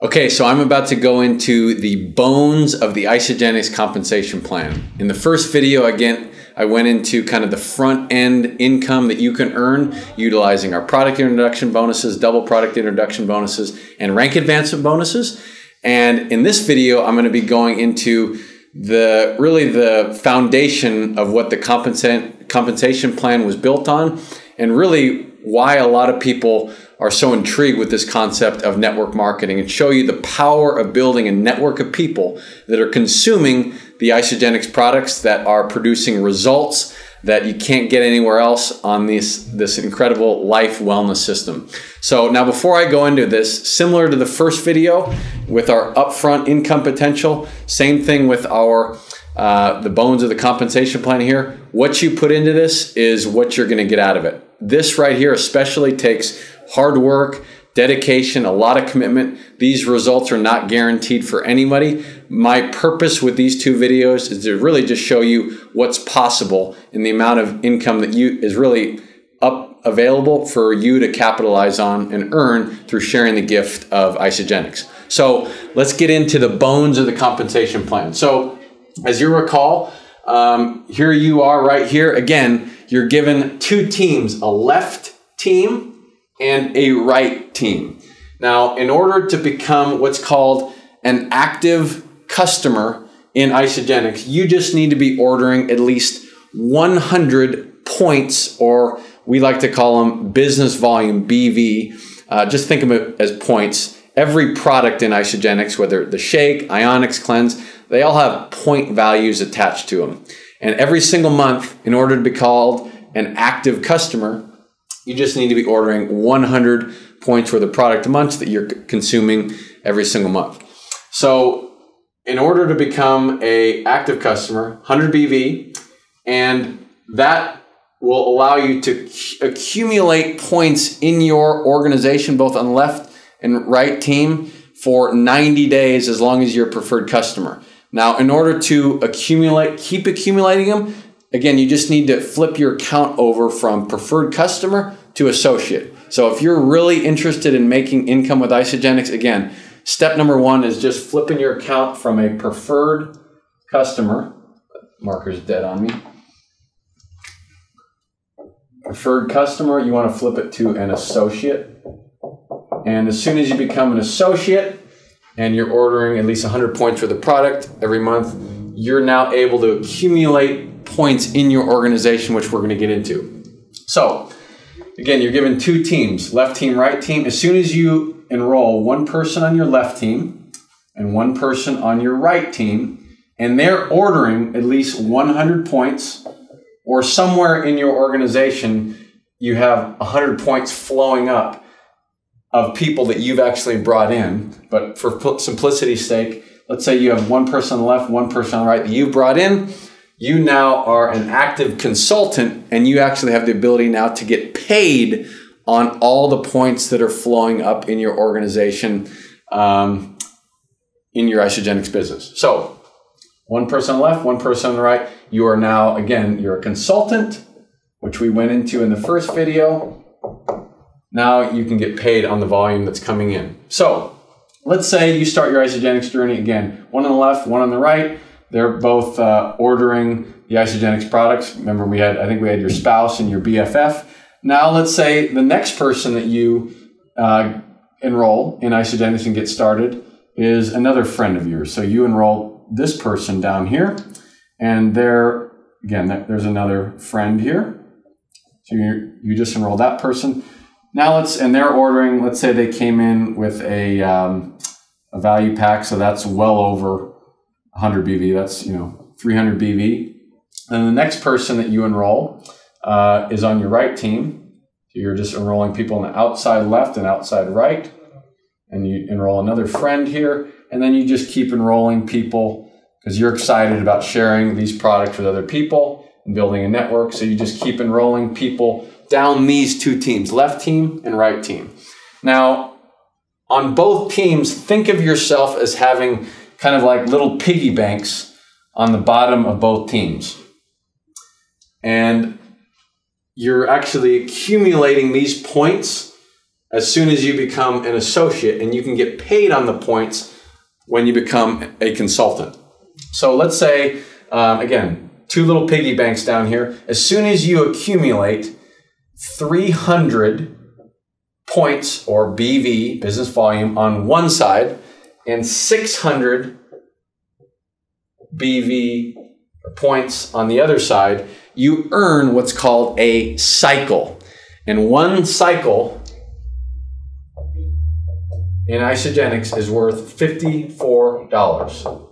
Okay, so I'm about to go into the bones of the Isagenix compensation plan. In the first video, again, I went into kind of the front end income that you can earn utilizing our product introduction bonuses, double product introduction bonuses, and rank advancement bonuses. And in this video, I'm going to be going into the really the foundation of what the compensation plan was built on and really why a lot of people are so intrigued with this concept of network marketing and show you the power of building a network of people that are consuming the Isagenix products that are producing results that you can't get anywhere else on this, this incredible life wellness system. So now before I go into this, similar to the first video with our upfront income potential, same thing with our uh, the bones of the compensation plan here. What you put into this is what you're going to get out of it. This right here especially takes hard work, dedication, a lot of commitment. These results are not guaranteed for anybody. My purpose with these two videos is to really just show you what's possible and the amount of income that you is really up available for you to capitalize on and earn through sharing the gift of Isagenix. So let's get into the bones of the compensation plan. So as you recall, um, here you are right here. Again, you're given two teams, a left team and a right team. Now, in order to become what's called an active customer in Isagenix, you just need to be ordering at least 100 points, or we like to call them business volume BV. Uh, just think of it as points. Every product in Isagenix, whether the shake, Ionix Cleanse, they all have point values attached to them. And every single month, in order to be called an active customer, you just need to be ordering 100 points worth of product a month that you're consuming every single month. So, in order to become a active customer, 100 BV, and that will allow you to accumulate points in your organization, both on left and right team, for 90 days as long as you're a preferred customer. Now, in order to accumulate, keep accumulating them, again, you just need to flip your account over from preferred customer to associate. So if you're really interested in making income with Isagenix, again, step number one is just flipping your account from a preferred customer. Marker's dead on me. Preferred customer, you want to flip it to an associate. And as soon as you become an associate and you're ordering at least 100 points for the product every month, you're now able to accumulate points in your organization, which we're going to get into. So, again, you're given two teams left team, right team. As soon as you enroll one person on your left team and one person on your right team, and they're ordering at least 100 points, or somewhere in your organization, you have 100 points flowing up of people that you've actually brought in. But for simplicity's sake, let's say you have one person on the left, one person on the right that you've brought in you now are an active consultant and you actually have the ability now to get paid on all the points that are flowing up in your organization um, in your Isagenix business. So, one person left, one person on the right. You are now, again, you're a consultant, which we went into in the first video. Now you can get paid on the volume that's coming in. So, let's say you start your Isagenix journey again, one on the left, one on the right they're both uh, ordering the Isagenix products. Remember, we had I think we had your spouse and your BFF. Now, let's say the next person that you uh, enroll in Isagenix and get started is another friend of yours. So you enroll this person down here, and there again, there's another friend here. So you you just enroll that person. Now let's and they're ordering. Let's say they came in with a um, a value pack, so that's well over 100 BV, that's, you know, 300 BV. And the next person that you enroll uh, is on your right team. You're just enrolling people on the outside left and outside right. And you enroll another friend here. And then you just keep enrolling people because you're excited about sharing these products with other people and building a network. So you just keep enrolling people down these two teams, left team and right team. Now, on both teams, think of yourself as having kind of like little piggy banks on the bottom of both teams. And you're actually accumulating these points as soon as you become an associate, and you can get paid on the points when you become a consultant. So let's say, um, again, two little piggy banks down here. As soon as you accumulate 300 points or BV, business volume, on one side, and 600 BV points on the other side, you earn what's called a cycle. And one cycle in Isagenix is worth $54.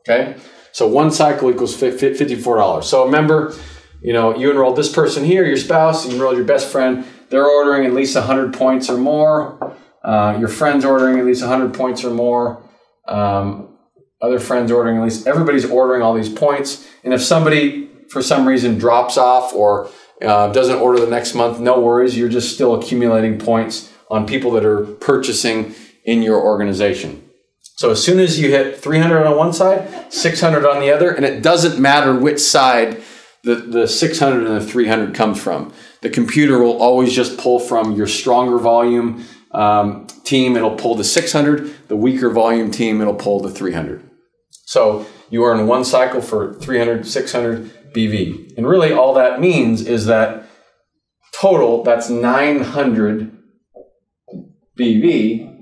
Okay? So one cycle equals $54. So remember, you know, you enrolled this person here, your spouse, you enrolled your best friend, they're ordering at least 100 points or more. Uh, your friend's ordering at least 100 points or more. Um, other friends ordering at least, everybody's ordering all these points. And if somebody, for some reason, drops off or uh, doesn't order the next month, no worries. You're just still accumulating points on people that are purchasing in your organization. So as soon as you hit 300 on one side, 600 on the other, and it doesn't matter which side the, the 600 and the 300 comes from. The computer will always just pull from your stronger volume um, team, it'll pull the 600. The weaker volume team, it'll pull the 300. So you earn one cycle for 300, 600 BV. And really all that means is that total, that's 900 BV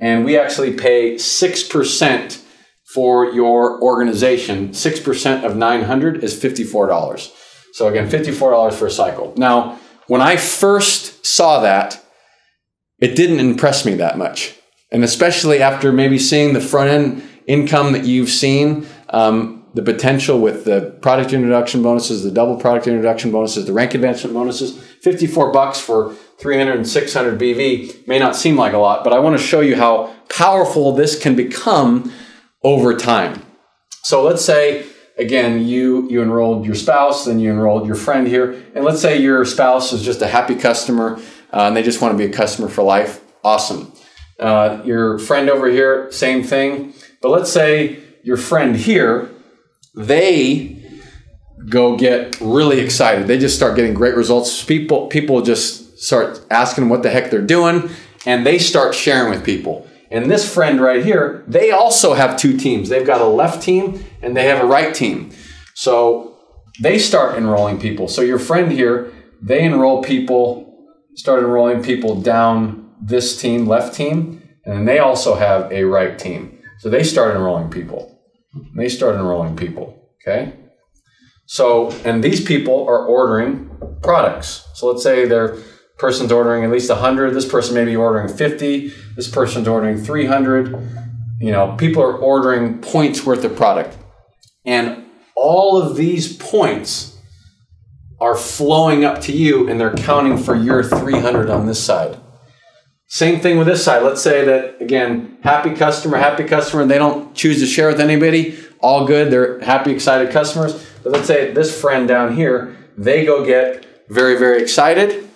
and we actually pay 6% for your organization. 6% of 900 is $54. So again, $54 for a cycle. Now, when I first saw that, it didn't impress me that much. And especially after maybe seeing the front end income that you've seen, um, the potential with the product introduction bonuses, the double product introduction bonuses, the rank advancement bonuses, 54 bucks for 300 and 600 BV may not seem like a lot, but I want to show you how powerful this can become over time. So let's say again you you enrolled your spouse, then you enrolled your friend here, and let's say your spouse is just a happy customer uh, and they just want to be a customer for life. Awesome. Uh, your friend over here, same thing. But let's say your friend here, they go get really excited. They just start getting great results. People people just start asking what the heck they're doing, and they start sharing with people. And this friend right here, they also have two teams. They've got a left team and they have a right team. So they start enrolling people. So your friend here, they enroll people, start enrolling people down this team, left team, and then they also have a right team. So they start enrolling people. They start enrolling people. Okay. So, and these people are ordering products. So let's say they're person's ordering at least 100 this person may be ordering 50 this person's ordering 300 you know people are ordering points worth of product and all of these points are flowing up to you and they're counting for your 300 on this side. Same thing with this side. Let's say that again happy customer happy customer they don't choose to share with anybody. All good. They're happy excited customers. But let's say this friend down here they go get very very excited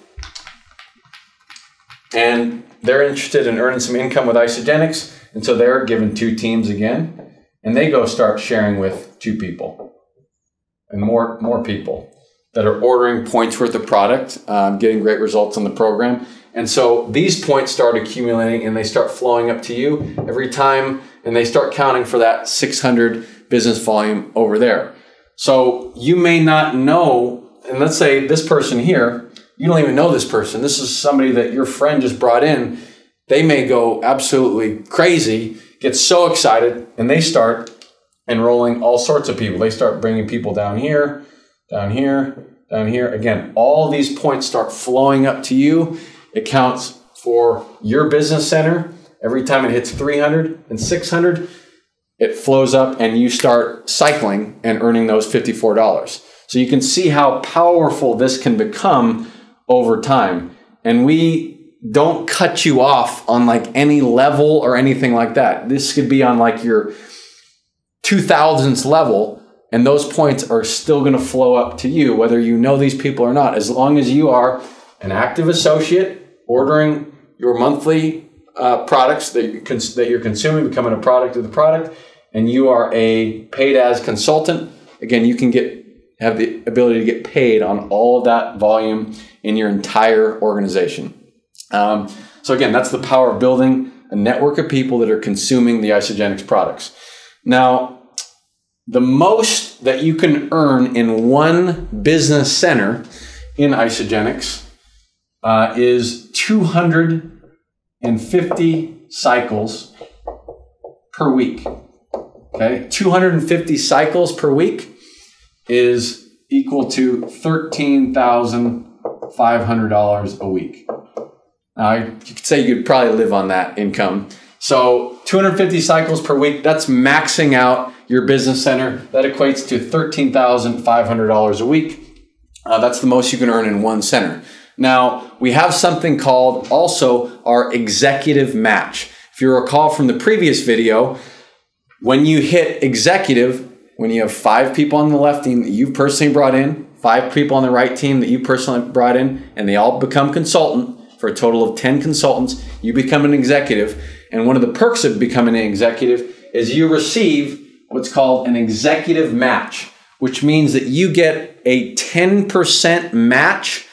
and they're interested in earning some income with Isagenix. and so they're given two teams again, and they go start sharing with two people and more more people that are ordering points worth of product, um, getting great results on the program. And so these points start accumulating and they start flowing up to you every time, and they start counting for that 600 business volume over there. So you may not know, and let's say this person here you don't even know this person. This is somebody that your friend just brought in. They may go absolutely crazy, get so excited, and they start enrolling all sorts of people. They start bringing people down here, down here, down here. Again, all these points start flowing up to you. It counts for your business center. Every time it hits 300 and 600, it flows up and you start cycling and earning those $54. So you can see how powerful this can become over time. And we don't cut you off on like any level or anything like that. This could be on like your 2000s level, and those points are still going to flow up to you, whether you know these people or not. As long as you are an active associate ordering your monthly uh, products that, you cons- that you're consuming, becoming a product of the product, and you are a paid as consultant, again, you can get have the ability to get paid on all that volume in your entire organization. Um, so again, that's the power of building a network of people that are consuming the Isagenix products. Now, the most that you can earn in one business center in Isagenix uh, is 250 cycles per week. Okay, 250 cycles per week is equal to $13,500 a week. Now, you could say you could probably live on that income. So 250 cycles per week, that's maxing out your business center. That equates to $13,500 a week. Uh, that's the most you can earn in one center. Now, we have something called also our executive match. If you recall from the previous video, when you hit executive, when you have five people on the left team that you personally brought in, five people on the right team that you personally brought in, and they all become consultant for a total of 10 consultants, you become an executive. And one of the perks of becoming an executive is you receive what's called an executive match, which means that you get a 10% match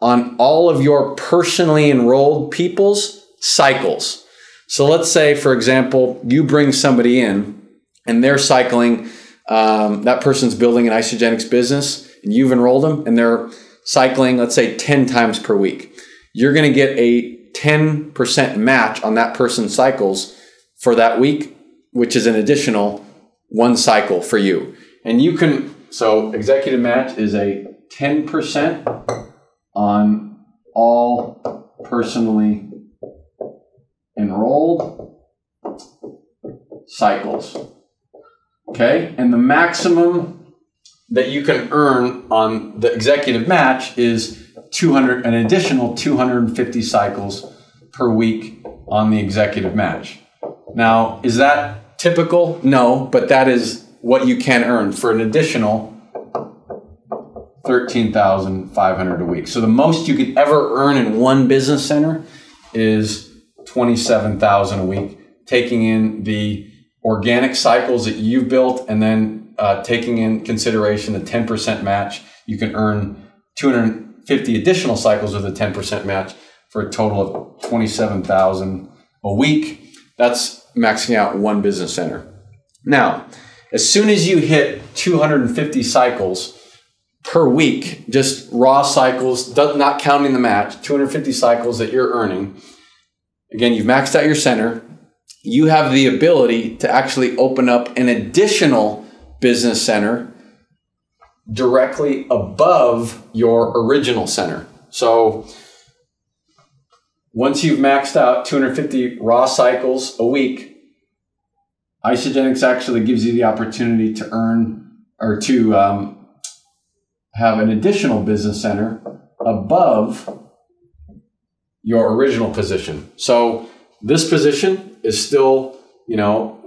on all of your personally enrolled people's cycles. So let's say, for example, you bring somebody in and they're cycling, um, that person's building an Isagenix business and you've enrolled them and they're cycling, let's say, 10 times per week. You're going to get a 10% match on that person's cycles for that week, which is an additional one cycle for you. And you can, so executive match is a 10% on all personally enrolled cycles. Okay, and the maximum that you can earn on the executive match is 200, an additional 250 cycles per week on the executive match. Now, is that typical? No, but that is what you can earn for an additional 13,500 a week. So the most you could ever earn in one business center is 27,000 a week, taking in the organic cycles that you've built and then uh, taking in consideration the 10% match, you can earn 250 additional cycles with a 10% match for a total of 27,000 a week. That's maxing out one business center. Now, as soon as you hit 250 cycles, per week, just raw cycles, not counting the match, 250 cycles that you're earning. Again, you've maxed out your center. You have the ability to actually open up an additional business center directly above your original center. So once you've maxed out 250 raw cycles a week, Isagenix actually gives you the opportunity to earn or to um, have an additional business center above your original position. So this position is still, you know,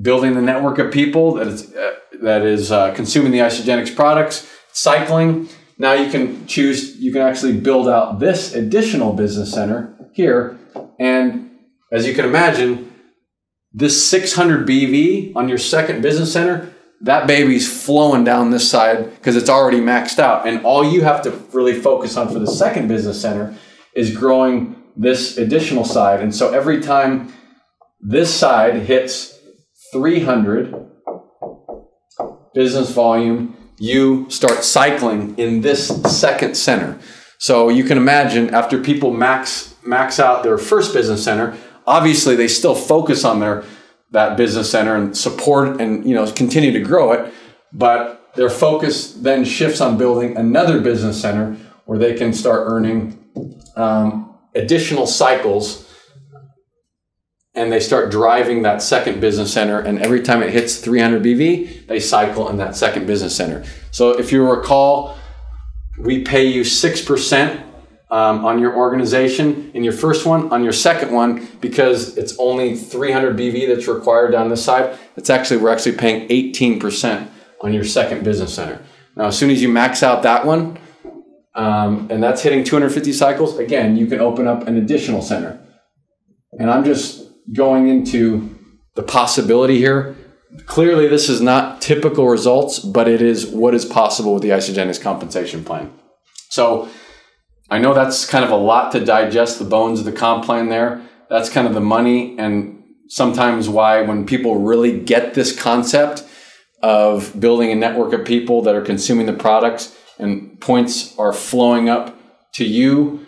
building the network of people that is uh, that is uh, consuming the Isagenix products, cycling. Now you can choose. You can actually build out this additional business center here, and as you can imagine, this 600 BV on your second business center that baby's flowing down this side because it's already maxed out. And all you have to really focus on for the second business center is growing this additional side. And so every time this side hits 300 business volume, you start cycling in this second center. So you can imagine after people max max out their first business center, obviously they still focus on their that business center and support and you know continue to grow it but their focus then shifts on building another business center where they can start earning um, additional cycles and they start driving that second business center and every time it hits 300 bv they cycle in that second business center so if you recall we pay you 6% um, on your organization in your first one, on your second one, because it's only 300 BV that's required down this side, it's actually, we're actually paying 18% on your second business center. Now, as soon as you max out that one, um, and that's hitting 250 cycles, again, you can open up an additional center. And I'm just going into the possibility here. Clearly, this is not typical results, but it is what is possible with the Isagenix compensation plan. So, I know that's kind of a lot to digest the bones of the comp plan there. That's kind of the money and sometimes why when people really get this concept of building a network of people that are consuming the products and points are flowing up to you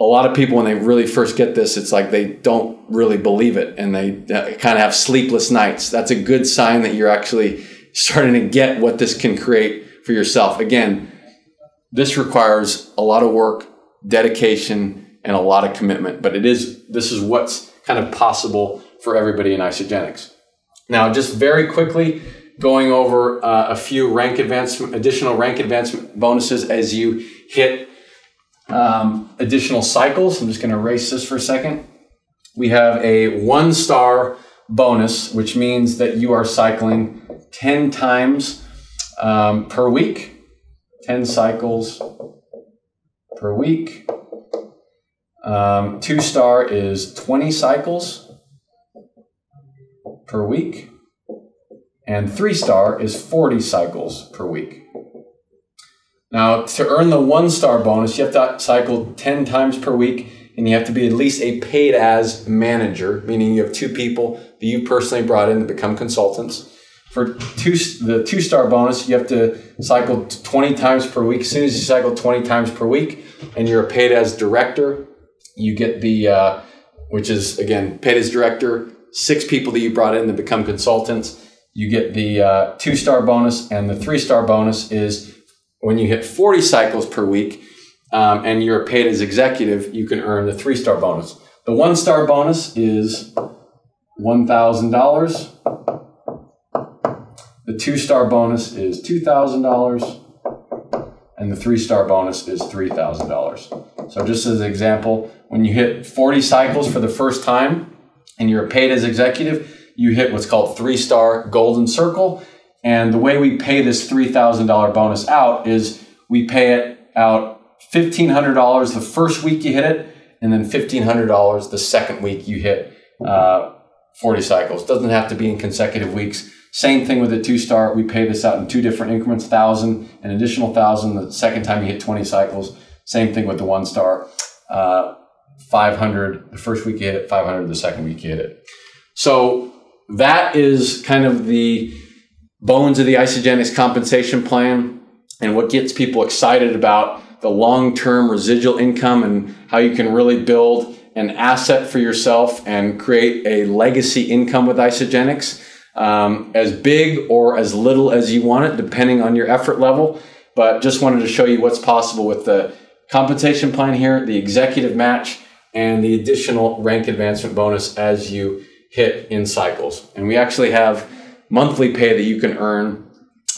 a lot of people when they really first get this it's like they don't really believe it and they kind of have sleepless nights. That's a good sign that you're actually starting to get what this can create for yourself. Again this requires a lot of work dedication and a lot of commitment but it is this is what's kind of possible for everybody in Isagenix. Now just very quickly going over uh, a few rank advancement additional rank advancement bonuses as you hit um, additional cycles. I'm just going to erase this for a second. We have a one star bonus, which means that you are cycling 10 times um, per week, 10 cycles per week. Um, two star is 20 cycles per week. And three star is 40 cycles per week. Now, to earn the one star bonus, you have to cycle 10 times per week and you have to be at least a paid as manager, meaning you have two people that you personally brought in to become consultants. For two, the two star bonus, you have to cycle 20 times per week. As soon as you cycle 20 times per week and you're a paid as director, you get the, uh, which is again, paid as director, six people that you brought in to become consultants. You get the uh, two star bonus, and the three star bonus is when you hit 40 cycles per week um, and you're paid as executive, you can earn the three star bonus. The one star bonus is $1,000. The two star bonus is $2,000. And the three star bonus is $3,000. So, just as an example, when you hit 40 cycles for the first time and you're paid as executive, you hit what's called three star golden circle and the way we pay this $3,000 bonus out is we pay it out $1,500 the first week you hit it, and then $1,500 the second week you hit uh, 40 cycles. Doesn't have to be in consecutive weeks. Same thing with the two star. We pay this out in two different increments, thousand, an additional thousand the second time you hit 20 cycles. Same thing with the one star. Uh, 500 the first week you hit it, 500 the second week you hit it. So that is kind of the bones of the Isagenix compensation plan and what gets people excited about the long term residual income and how you can really build an asset for yourself and create a legacy income with Isagenix Um, as big or as little as you want it, depending on your effort level. But just wanted to show you what's possible with the compensation plan here, the executive match, and the additional rank advancement bonus as you hit in cycles. And we actually have monthly pay that you can earn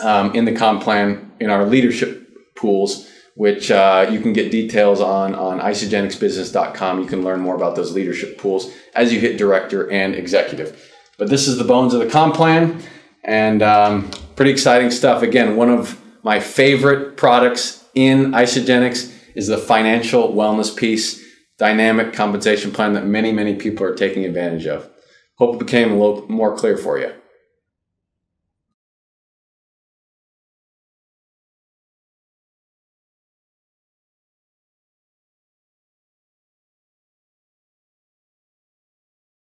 um, in the comp plan in our leadership pools, which uh, you can get details on on isagenixbusiness.com. You can learn more about those leadership pools as you hit director and executive. But this is the bones of the comp plan, and um, pretty exciting stuff. Again, one of my favorite products in Isagenix is the financial wellness piece, dynamic compensation plan that many, many people are taking advantage of. Hope it became a little more clear for you.